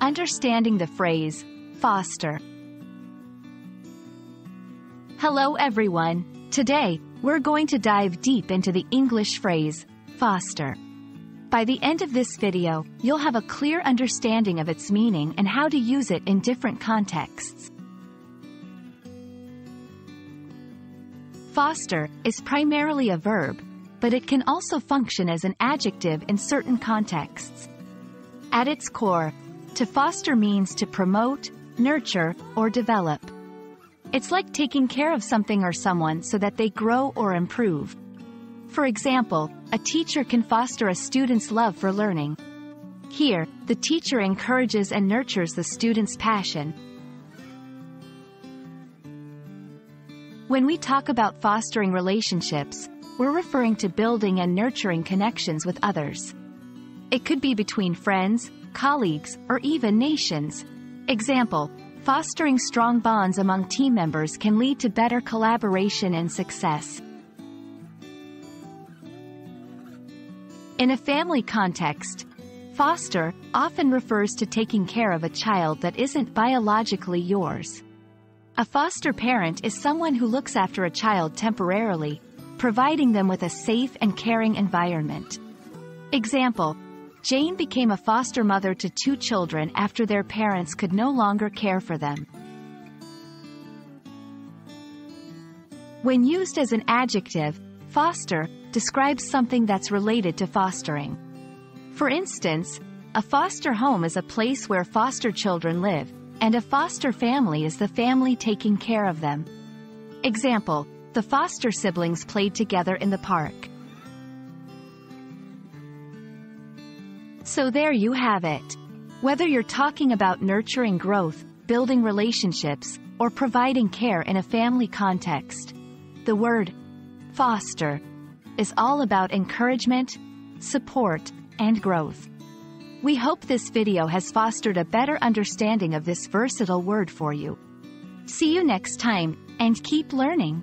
Understanding the phrase, foster. Hello everyone. Today, we're going to dive deep into the English phrase, foster. By the end of this video, you'll have a clear understanding of its meaning and how to use it in different contexts. Foster is primarily a verb, but it can also function as an adjective in certain contexts. At its core, to foster means to promote, nurture, or develop. It's like taking care of something or someone so that they grow or improve. For example, a teacher can foster a student's love for learning. Here, the teacher encourages and nurtures the student's passion. When we talk about fostering relationships, we're referring to building and nurturing connections with others. It could be between friends, colleagues, or even nations. Example, fostering strong bonds among team members can lead to better collaboration and success. In a family context, foster often refers to taking care of a child that isn't biologically yours. A foster parent is someone who looks after a child temporarily, providing them with a safe and caring environment. Example, Jane became a foster mother to two children after their parents could no longer care for them. When used as an adjective, foster describes something that's related to fostering. For instance, a foster home is a place where foster children live, and a foster family is the family taking care of them. Example, the foster siblings played together in the park. So there you have it. Whether you're talking about nurturing growth, building relationships, or providing care in a family context, the word foster is all about encouragement, support, and growth. We hope this video has fostered a better understanding of this versatile word for you. See you next time, and keep learning.